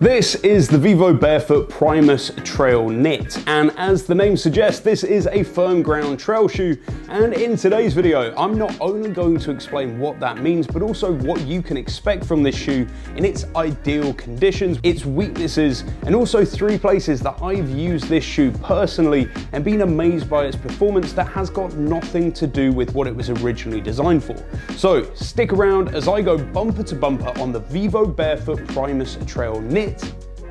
This is the Vivo Barefoot Primus Trail Knit, and as the name suggests, this is a firm ground trail shoe, and in today's video, I'm not only going to explain what that means, but also what you can expect from this shoe in its ideal conditions, its weaknesses, and also three places that I've used this shoe personally and been amazed by its performance that has got nothing to do with what it was originally designed for. So stick around as I go bumper to bumper on the Vivo Barefoot Primus Trail Knit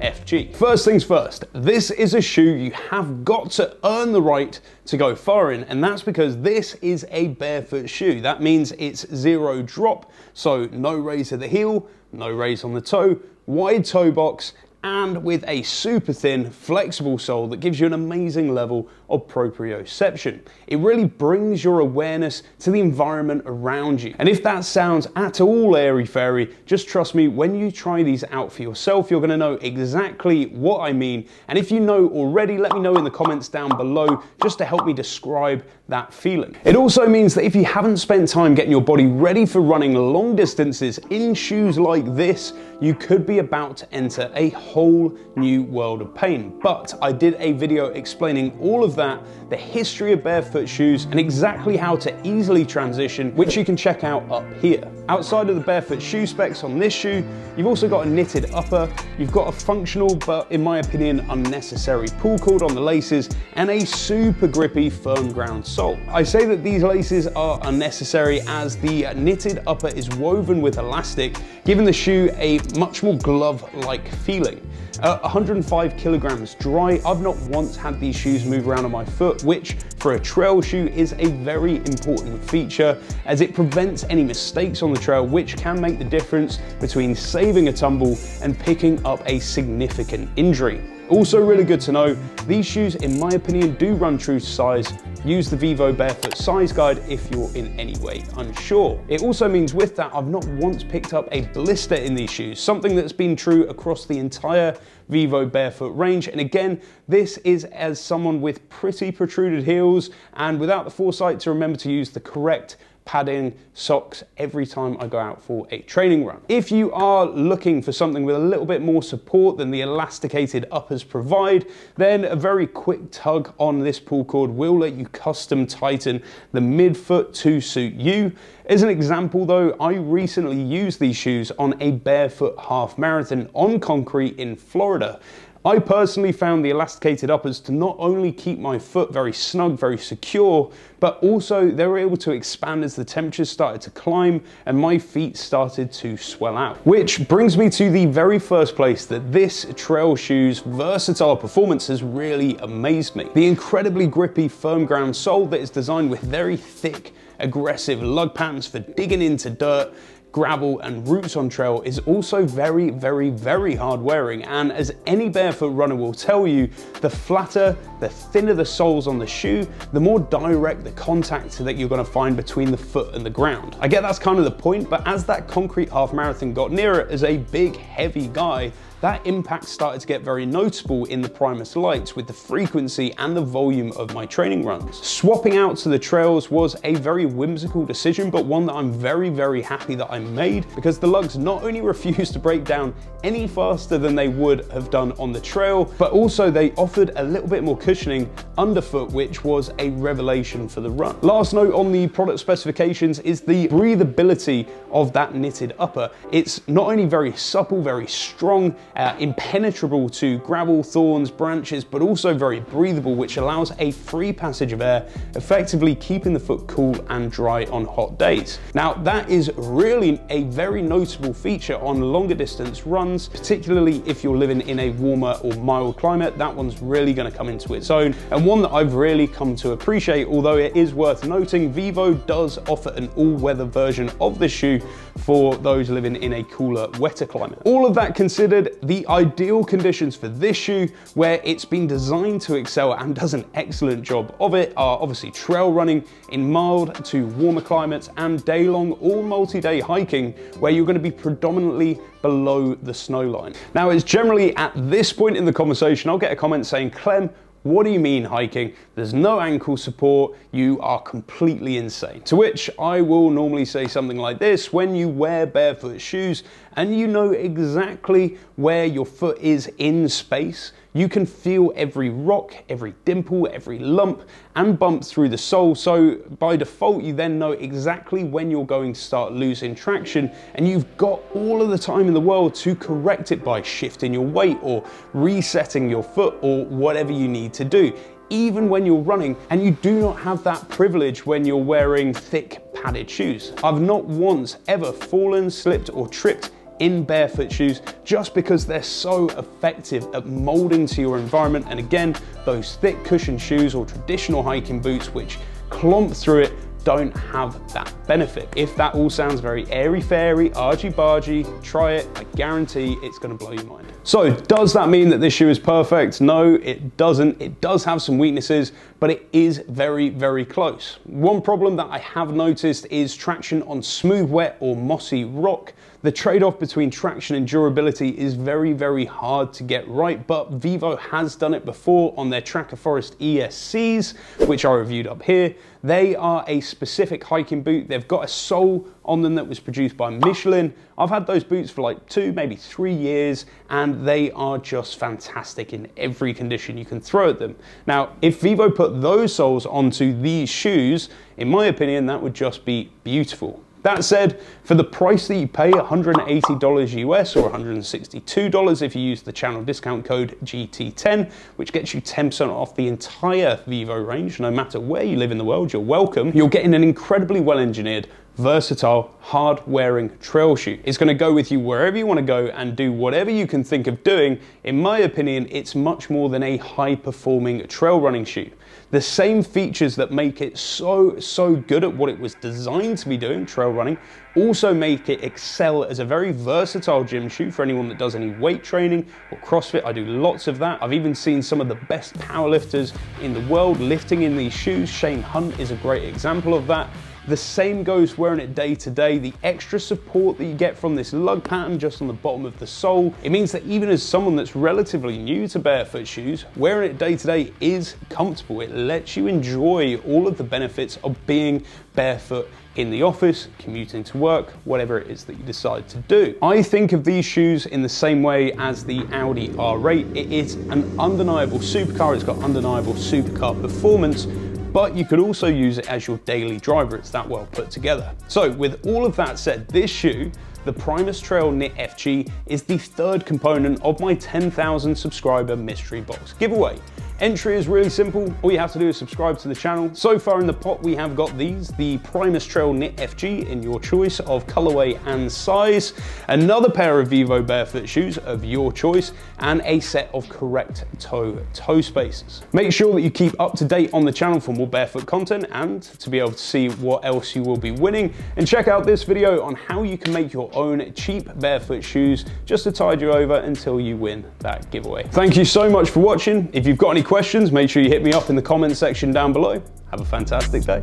FG. First things first, this is a shoe you have got to earn the right to go far in, and that's because this is a barefoot shoe. That means it's zero drop, so no raise of the heel, no raise on the toe, wide toe box, and with a super thin, flexible sole that gives you an amazing level of proprioception. It really brings your awareness to the environment around you. And if that sounds at all airy-fairy, just trust me, when you try these out for yourself, you're gonna know exactly what I mean. And if you know already, let me know in the comments down below, just to help me describe that feeling. It also means that if you haven't spent time getting your body ready for running long distances in shoes like this, you could be about to enter a whole new world of pain. But I did a video explaining all of that, the history of barefoot shoes, and exactly how to easily transition, which you can check out up here. Outside of the barefoot shoe specs on this shoe, you've also got a knitted upper, you've got a functional, but in my opinion, unnecessary pull cord on the laces, and a super grippy firm ground sole. I say that these laces are unnecessary as the knitted upper is woven with elastic, giving the shoe a much more glove-like feeling. Uh, 105 kilograms dry, I've not once had these shoes move around on my foot, which for a trail shoe is a very important feature as it prevents any mistakes on the trail, which can make the difference between saving a tumble and picking up a significant injury. Also really good to know, these shoes in my opinion do run true to size. Use the Vivo Barefoot size guide if you're in any way unsure. It also means with that I've not once picked up a blister in these shoes, something that's been true across the entire Vivo Barefoot range. And again, this is as someone with pretty protruded heels and without the foresight to remember to use the correct padding, socks every time I go out for a training run. If you are looking for something with a little bit more support than the elasticated uppers provide, then a very quick tug on this pull cord will let you custom tighten the midfoot to suit you. As an example though, I recently used these shoes on a barefoot half marathon on concrete in Florida. I personally found the elasticated uppers to not only keep my foot very snug, very secure, but also they were able to expand as the temperatures started to climb and my feet started to swell out. Which brings me to the very first place that this trail shoe's versatile performance has really amazed me. The incredibly grippy firm ground sole that is designed with very thick aggressive lug patterns for digging into dirt gravel and roots on trail is also very, very, very hard wearing. And as any barefoot runner will tell you, the flatter, the thinner the soles on the shoe, the more direct the contact that you're gonna find between the foot and the ground. I get that's kind of the point, but as that concrete half marathon got nearer as a big, heavy guy, that impact started to get very noticeable in the Primus Lites with the frequency and the volume of my training runs. Swapping out to the trails was a very whimsical decision, but one that I'm very, very happy that I made because the lugs not only refused to break down any faster than they would have done on the trail, but also they offered a little bit more cushioning underfoot, which was a revelation for the run. Last note on the product specifications is the breathability of that knitted upper. It's not only very supple, very strong, uh, impenetrable to gravel, thorns, branches, but also very breathable, which allows a free passage of air, effectively keeping the foot cool and dry on hot days. Now, that is really a very notable feature on longer distance runs, particularly if you're living in a warmer or mild climate, that one's really gonna come into its own, and one that I've really come to appreciate, although it is worth noting, Vivo does offer an all-weather version of the shoe for those living in a cooler, wetter climate. All of that considered, the ideal conditions for this shoe, where it's been designed to excel and does an excellent job of it, are obviously trail running in mild to warmer climates and day-long or multi-day hiking, where you're gonna be predominantly below the snow line. Now, it's generally at this point in the conversation, I'll get a comment saying, Clem, what do you mean hiking? There's no ankle support, you are completely insane. To which I will normally say something like this, when you wear barefoot shoes and you know exactly where your foot is in space, you can feel every rock, every dimple, every lump and bump through the sole. So by default, you then know exactly when you're going to start losing traction and you've got all of the time in the world to correct it by shifting your weight or resetting your foot or whatever you need to do even when you're running and you do not have that privilege when you're wearing thick padded shoes. I've not once ever fallen, slipped or tripped in barefoot shoes just because they're so effective at molding to your environment. And again, those thick cushion shoes or traditional hiking boots which clomp through it don't have that benefit. If that all sounds very airy-fairy, argy-bargy, try it, I guarantee it's gonna blow your mind. So does that mean that this shoe is perfect? No, it doesn't. It does have some weaknesses, but it is very, very close. One problem that I have noticed is traction on smooth, wet or mossy rock. The trade-off between traction and durability is very, very hard to get right, but Vivo has done it before on their Tracker Forest ESCs, which I reviewed up here. They are a specific hiking boot. They've got a sole on them that was produced by Michelin. I've had those boots for like two, maybe three years, and they are just fantastic in every condition you can throw at them. Now, if Vivo put those soles onto these shoes, in my opinion, that would just be beautiful. That said, for the price that you pay, $180 US or $162 if you use the channel discount code GT10, which gets you 10% off the entire Vivo range, no matter where you live in the world, you're welcome. You're getting an incredibly well engineered versatile, hard-wearing trail shoe. It's gonna go with you wherever you wanna go and do whatever you can think of doing. In my opinion, it's much more than a high-performing trail running shoe. The same features that make it so, so good at what it was designed to be doing, trail running, also make it excel as a very versatile gym shoe for anyone that does any weight training or CrossFit. I do lots of that. I've even seen some of the best powerlifters in the world lifting in these shoes. Shane Hunt is a great example of that. The same goes wearing it day to day. The extra support that you get from this lug pattern just on the bottom of the sole, it means that even as someone that's relatively new to barefoot shoes, wearing it day to day is comfortable. It lets you enjoy all of the benefits of being barefoot in the office, commuting to work, whatever it is that you decide to do. I think of these shoes in the same way as the Audi R8. It is an undeniable supercar, it's got undeniable supercar performance, but you could also use it as your daily driver. It's that well put together. So with all of that said, this shoe the Primus Trail Knit FG is the third component of my 10,000 subscriber mystery box giveaway. Entry is really simple. All you have to do is subscribe to the channel. So far in the pot, we have got these, the Primus Trail Knit FG in your choice of colorway and size, another pair of Vivo barefoot shoes of your choice, and a set of correct toe toe spaces. Make sure that you keep up to date on the channel for more barefoot content and to be able to see what else you will be winning. And check out this video on how you can make your own cheap barefoot shoes just to tide you over until you win that giveaway. Thank you so much for watching. If you've got questions, make sure you hit me up in the comments section down below. Have a fantastic day.